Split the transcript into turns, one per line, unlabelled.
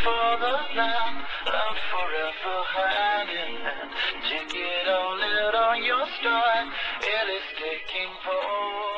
For the now, love forever hiding and take it all out on your stride. It is taking hold.